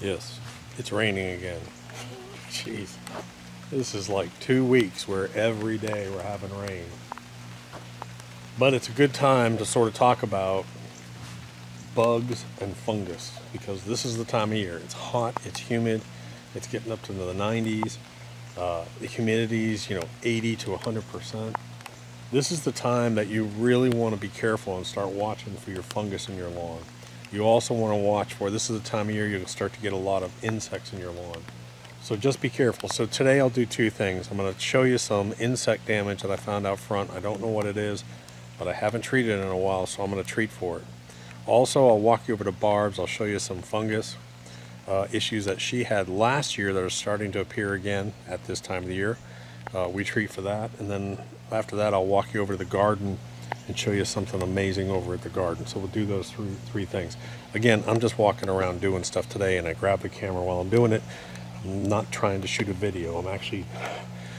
Yes, it's raining again. Jeez. This is like two weeks where every day we're having rain. But it's a good time to sort of talk about bugs and fungus because this is the time of year. It's hot, it's humid, it's getting up to the 90s. Uh, the humidity's, you know, 80 to 100%. This is the time that you really want to be careful and start watching for your fungus in your lawn. You also want to watch for, this is the time of year you'll start to get a lot of insects in your lawn. So just be careful. So today I'll do two things. I'm going to show you some insect damage that I found out front. I don't know what it is, but I haven't treated it in a while, so I'm going to treat for it. Also, I'll walk you over to Barb's. I'll show you some fungus uh, issues that she had last year that are starting to appear again at this time of the year. Uh, we treat for that. And then after that, I'll walk you over to the garden and show you something amazing over at the garden. So we'll do those three, three things. Again, I'm just walking around doing stuff today and I grab the camera while I'm doing it. I'm not trying to shoot a video. I'm actually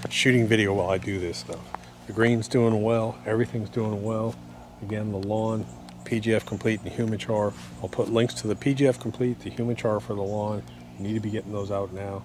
shooting video while I do this stuff. The green's doing well. Everything's doing well. Again, the lawn, PGF Complete and Humichar. I'll put links to the PGF Complete, the Humichar for the lawn. You need to be getting those out now.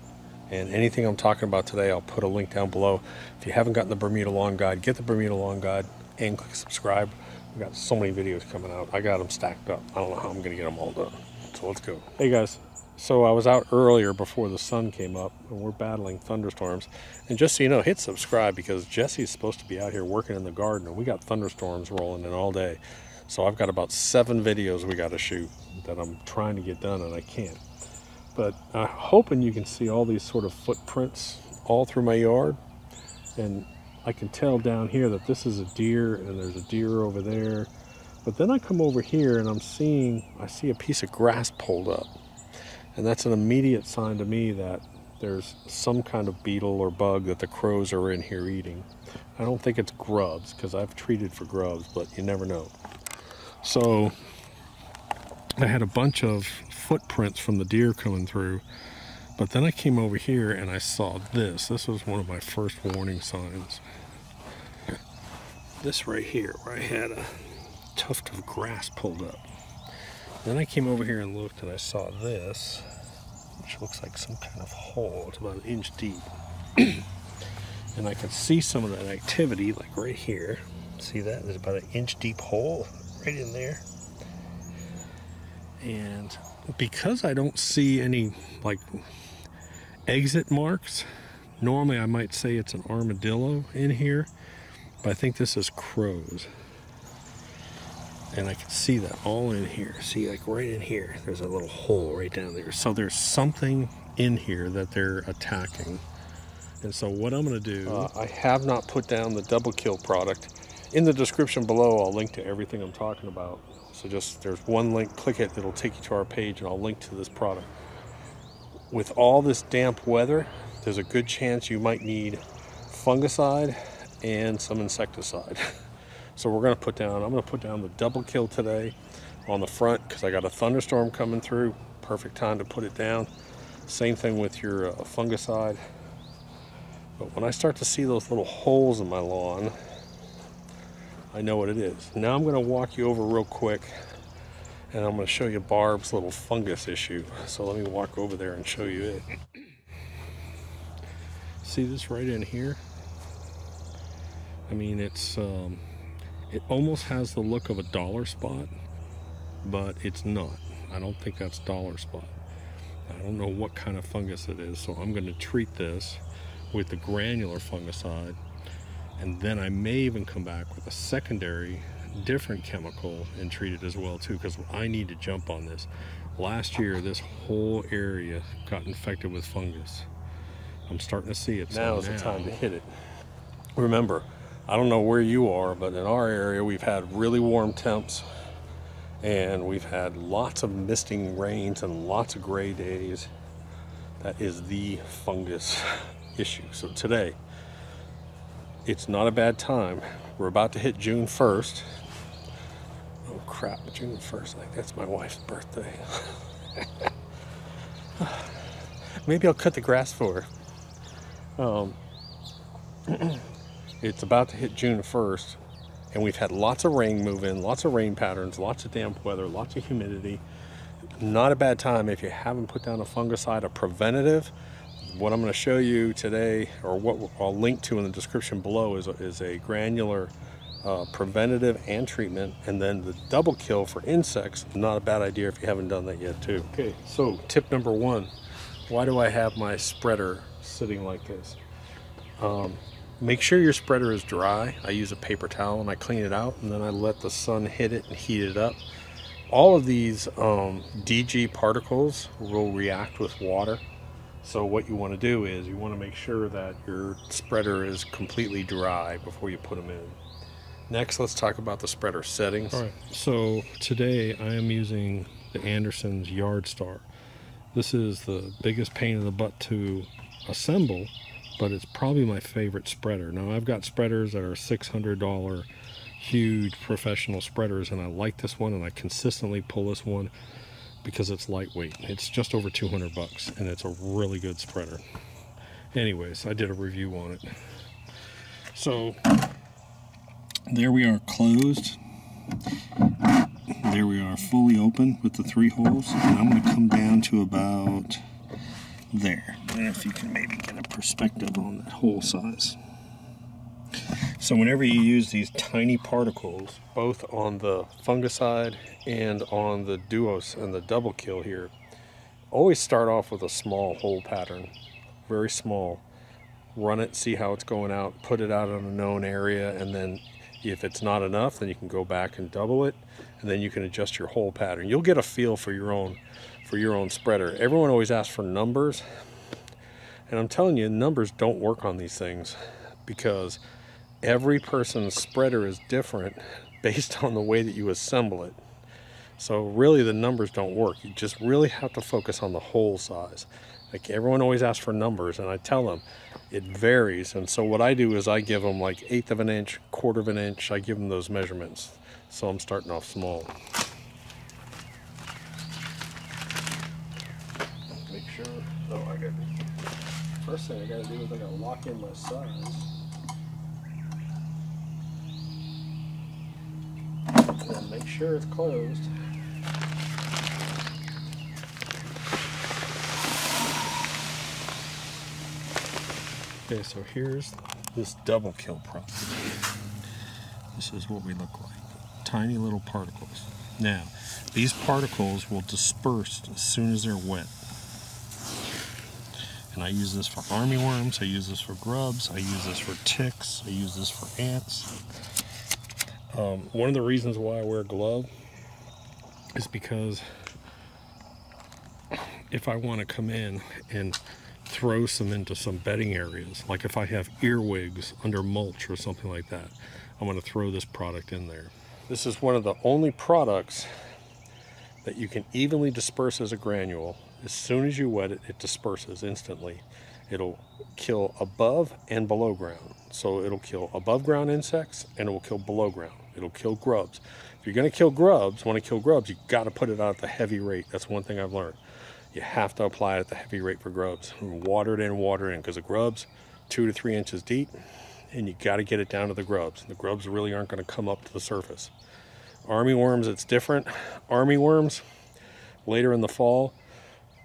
And anything I'm talking about today, I'll put a link down below. If you haven't gotten the Bermuda Lawn Guide, get the Bermuda Lawn Guide and click subscribe. We've got so many videos coming out. I got them stacked up. I don't know how I'm going to get them all done. So let's go. Hey guys, so I was out earlier before the sun came up and we're battling thunderstorms. And just so you know, hit subscribe because Jesse's supposed to be out here working in the garden and we got thunderstorms rolling in all day. So I've got about seven videos we got to shoot that I'm trying to get done and I can't. But I'm hoping you can see all these sort of footprints all through my yard. And I can tell down here that this is a deer and there's a deer over there. But then I come over here and I'm seeing, I see a piece of grass pulled up. And that's an immediate sign to me that there's some kind of beetle or bug that the crows are in here eating. I don't think it's grubs because I've treated for grubs, but you never know. So I had a bunch of footprints from the deer coming through. But then I came over here and I saw this. This was one of my first warning signs. This right here, where I had a tuft of grass pulled up. Then I came over here and looked and I saw this, which looks like some kind of hole. It's about an inch deep. and I can see some of that activity, like right here. See that? There's about an inch deep hole right in there. And because I don't see any like exit marks, normally I might say it's an armadillo in here, but I think this is crows. And I can see that all in here. See, like right in here, there's a little hole right down there. So there's something in here that they're attacking. And so what I'm gonna do, uh, I have not put down the double kill product. In the description below, I'll link to everything I'm talking about. So just there's one link, click it, it'll take you to our page and I'll link to this product. With all this damp weather, there's a good chance you might need fungicide and some insecticide. so we're gonna put down, I'm gonna put down the double kill today on the front because I got a thunderstorm coming through. Perfect time to put it down. Same thing with your uh, fungicide. But when I start to see those little holes in my lawn, I know what it is. Now I'm going to walk you over real quick and I'm going to show you Barb's little fungus issue. So let me walk over there and show you it. See this right in here? I mean, it's um, it almost has the look of a dollar spot, but it's not. I don't think that's dollar spot. I don't know what kind of fungus it is, so I'm going to treat this with the granular fungicide and then I may even come back with a secondary different chemical and treat it as well too because I need to jump on this. Last year this whole area got infected with fungus. I'm starting to see it. Now so is now, the time to hit it. Remember, I don't know where you are, but in our area we've had really warm temps and we've had lots of misting rains and lots of gray days. That is the fungus issue. So today, it's not a bad time. We're about to hit June 1st. Oh crap, June 1st, like that's my wife's birthday. Maybe I'll cut the grass for her. Um, it's about to hit June 1st, and we've had lots of rain move in, lots of rain patterns, lots of damp weather, lots of humidity. not a bad time if you haven't put down a fungicide, a preventative. What I'm going to show you today, or what I'll link to in the description below, is a, is a granular uh, preventative and treatment, and then the double kill for insects. Not a bad idea if you haven't done that yet, too. Okay, so tip number one why do I have my spreader sitting like this? Um, make sure your spreader is dry. I use a paper towel and I clean it out, and then I let the sun hit it and heat it up all of these um, DG particles will react with water. So what you want to do is you want to make sure that your spreader is completely dry before you put them in. Next, let's talk about the spreader settings. All right, so today I am using the Anderson's Yardstar. This is the biggest pain in the butt to assemble, but it's probably my favorite spreader. Now I've got spreaders that are $600 huge professional spreaders and I like this one and I consistently pull this one because it's lightweight. It's just over 200 bucks and it's a really good spreader. Anyways, I did a review on it. So there we are closed. There we are fully open with the three holes and I'm going to come down to about there. And if you can maybe get a perspective on that hole size. So whenever you use these tiny particles, both on the fungicide and on the duos and the double kill here, always start off with a small hole pattern, very small. Run it, see how it's going out, put it out on a known area, and then if it's not enough, then you can go back and double it, and then you can adjust your hole pattern. You'll get a feel for your own for your own spreader. Everyone always asks for numbers, and I'm telling you, numbers don't work on these things because every person's spreader is different based on the way that you assemble it. So really the numbers don't work. You just really have to focus on the hole size. Like everyone always asks for numbers and I tell them it varies. And so what I do is I give them like eighth of an inch, quarter of an inch. I give them those measurements. So I'm starting off small. Make sure, oh I got, first thing I gotta do is I gotta lock in my size. and make sure it's closed. Okay, so here's this double kill process. This is what we look like. Tiny little particles. Now, these particles will disperse as soon as they're wet. And I use this for armyworms, I use this for grubs, I use this for ticks, I use this for ants. Um, one of the reasons why I wear a glove is because if I want to come in and throw some into some bedding areas, like if I have earwigs under mulch or something like that, I'm going to throw this product in there. This is one of the only products that you can evenly disperse as a granule. As soon as you wet it, it disperses instantly. It'll kill above and below ground. So it'll kill above ground insects and it will kill below ground. It'll kill grubs. If you're going to kill grubs, want to kill grubs, you got to put it out at the heavy rate. That's one thing I've learned. You have to apply it at the heavy rate for grubs. Water it in, water it in, because the grubs, two to three inches deep, and you got to get it down to the grubs. The grubs really aren't going to come up to the surface. Army worms, it's different. Army worms, later in the fall,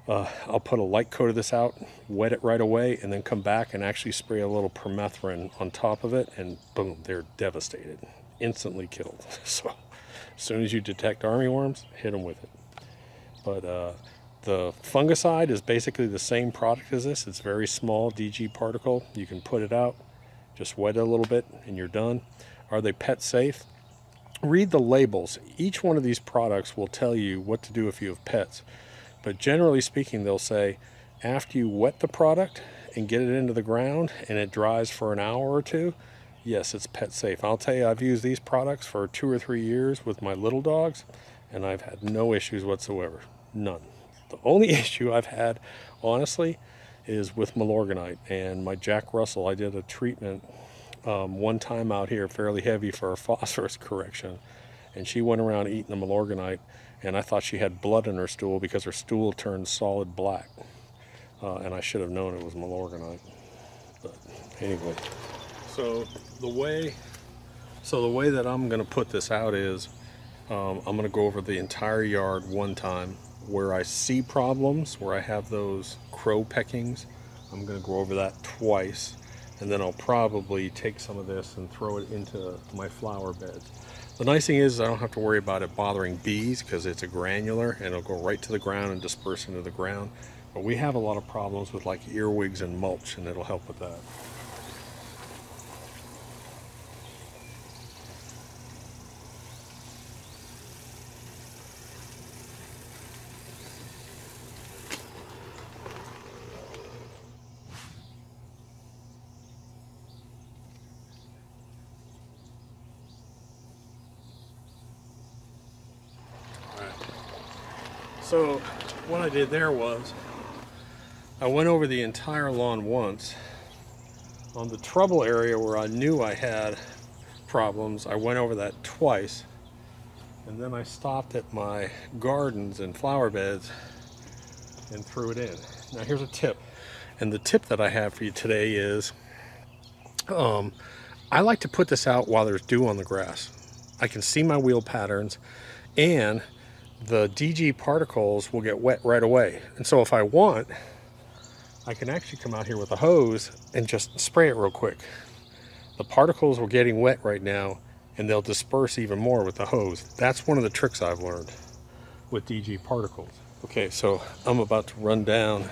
uh, I'll put a light coat of this out, wet it right away, and then come back and actually spray a little permethrin on top of it, and boom, they're devastated instantly killed. So as soon as you detect armyworms, hit them with it. But uh, the fungicide is basically the same product as this. It's very small DG particle. You can put it out, just wet it a little bit, and you're done. Are they pet safe? Read the labels. Each one of these products will tell you what to do if you have pets. But generally speaking, they'll say after you wet the product and get it into the ground and it dries for an hour or two, yes, it's pet safe. I'll tell you, I've used these products for two or three years with my little dogs, and I've had no issues whatsoever. None. The only issue I've had, honestly, is with Milorganite and my Jack Russell. I did a treatment um, one time out here, fairly heavy for a phosphorus correction, and she went around eating the Milorganite, and I thought she had blood in her stool because her stool turned solid black. Uh, and I should have known it was Milorganite. But anyway so the way so the way that I'm going to put this out is um, I'm going to go over the entire yard one time where I see problems, where I have those crow peckings, I'm going to go over that twice. And then I'll probably take some of this and throw it into my flower beds. The nice thing is I don't have to worry about it bothering bees because it's a granular and it'll go right to the ground and disperse into the ground. But we have a lot of problems with like earwigs and mulch and it'll help with that. So what I did there was I went over the entire lawn once. On the trouble area where I knew I had problems, I went over that twice. And then I stopped at my gardens and flower beds and threw it in. Now here's a tip. And the tip that I have for you today is um, I like to put this out while there's dew on the grass. I can see my wheel patterns and the DG particles will get wet right away. And so if I want, I can actually come out here with a hose and just spray it real quick. The particles are getting wet right now and they'll disperse even more with the hose. That's one of the tricks I've learned with DG particles. Okay, so I'm about to run down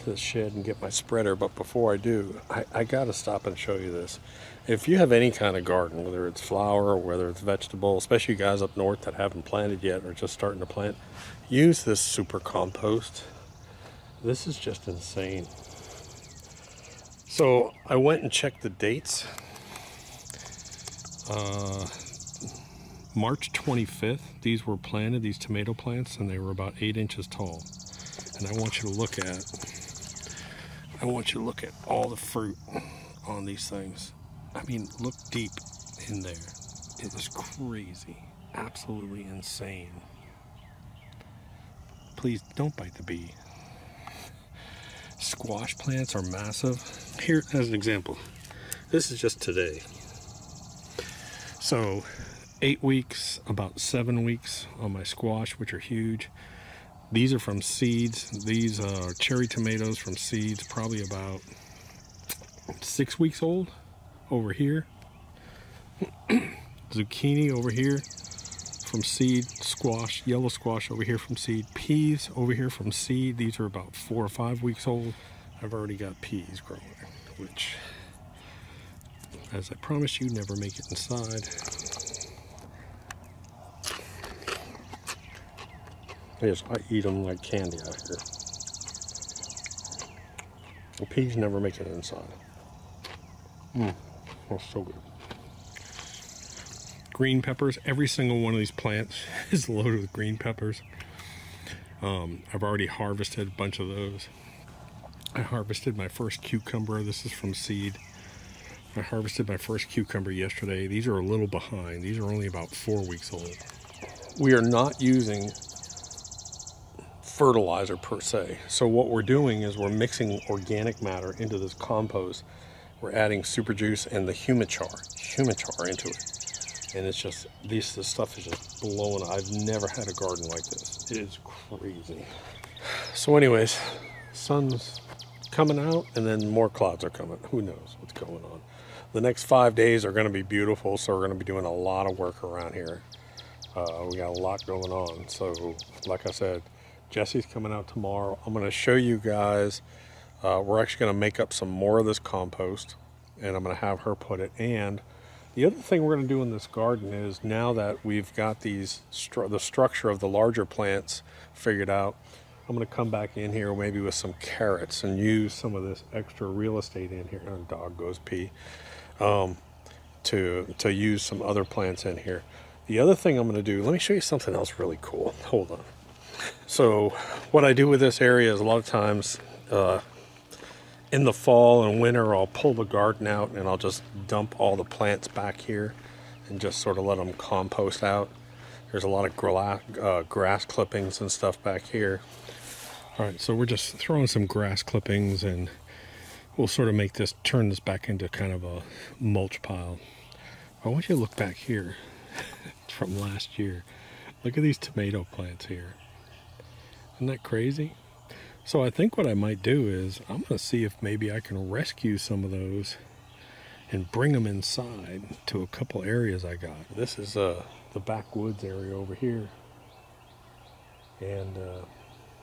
to the shed and get my spreader, but before I do, I, I gotta stop and show you this. If you have any kind of garden, whether it's flower or whether it's vegetable, especially you guys up north that haven't planted yet or just starting to plant, use this super compost. This is just insane. So I went and checked the dates. Uh, March 25th, these were planted, these tomato plants, and they were about eight inches tall. And I want you to look at I want you to look at all the fruit on these things. I mean, look deep in there. It is crazy. Absolutely insane. Please don't bite the bee. Squash plants are massive. Here, as an example, this is just today. So, eight weeks, about seven weeks on my squash, which are huge. These are from seeds. These are cherry tomatoes from seeds, probably about six weeks old over here. Zucchini over here from seed. Squash, yellow squash over here from seed. Peas over here from seed. These are about four or five weeks old. I've already got peas growing, which, as I promised you, never make it inside. Yes, I eat them like candy out here. The peas never make it inside. Mmm, that's so good. Green peppers. Every single one of these plants is loaded with green peppers. Um, I've already harvested a bunch of those. I harvested my first cucumber. This is from seed. I harvested my first cucumber yesterday. These are a little behind. These are only about four weeks old. We are not using fertilizer per se. So what we're doing is we're mixing organic matter into this compost. We're adding super juice and the humichar, humichar into it. And it's just, this, this stuff is just blowing. I've never had a garden like this. It is crazy. So anyways, sun's coming out and then more clouds are coming. Who knows what's going on. The next five days are going to be beautiful. So we're going to be doing a lot of work around here. Uh, we got a lot going on. So like I said, Jesse's coming out tomorrow. I'm going to show you guys. Uh, we're actually going to make up some more of this compost, and I'm going to have her put it. And the other thing we're going to do in this garden is now that we've got these stru the structure of the larger plants figured out, I'm going to come back in here maybe with some carrots and use some of this extra real estate in here. And dog goes pee. Um, to to use some other plants in here. The other thing I'm going to do, let me show you something else really cool. Hold on. So what I do with this area is a lot of times uh, in the fall and winter I'll pull the garden out and I'll just dump all the plants back here and just sort of let them compost out. There's a lot of gra uh, grass clippings and stuff back here. All right, so we're just throwing some grass clippings and we'll sort of make this, turn this back into kind of a mulch pile. I want you to look back here from last year. Look at these tomato plants here. Isn't that crazy? So I think what I might do is I'm going to see if maybe I can rescue some of those and bring them inside to a couple areas I got. This is uh, the backwoods area over here. And uh,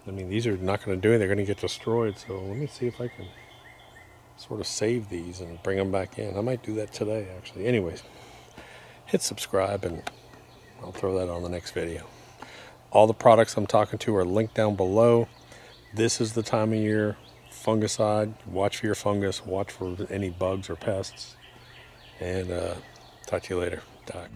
I mean, these are not going to do anything. They're going to get destroyed. So let me see if I can sort of save these and bring them back in. I might do that today, actually. Anyways, hit subscribe and I'll throw that on the next video. All the products I'm talking to are linked down below. This is the time of year, fungicide. Watch for your fungus, watch for any bugs or pests. And uh, talk to you later. Doc.